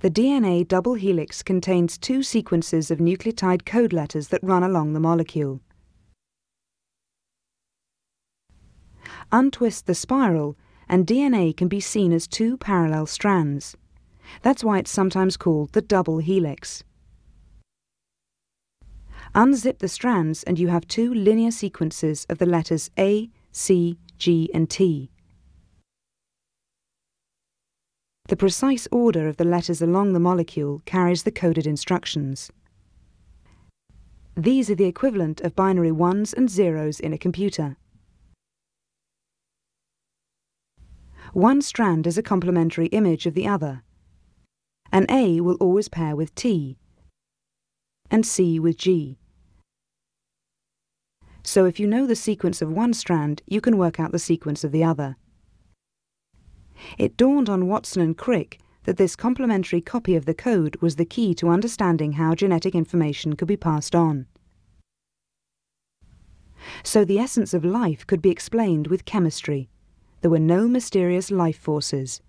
The DNA double helix contains two sequences of nucleotide code letters that run along the molecule. Untwist the spiral, and DNA can be seen as two parallel strands. That's why it's sometimes called the double helix. Unzip the strands and you have two linear sequences of the letters A, C, G and T. The precise order of the letters along the molecule carries the coded instructions. These are the equivalent of binary ones and zeros in a computer. One strand is a complementary image of the other. An A will always pair with T, and C with G. So if you know the sequence of one strand, you can work out the sequence of the other. It dawned on Watson and Crick that this complementary copy of the code was the key to understanding how genetic information could be passed on. So the essence of life could be explained with chemistry. There were no mysterious life forces.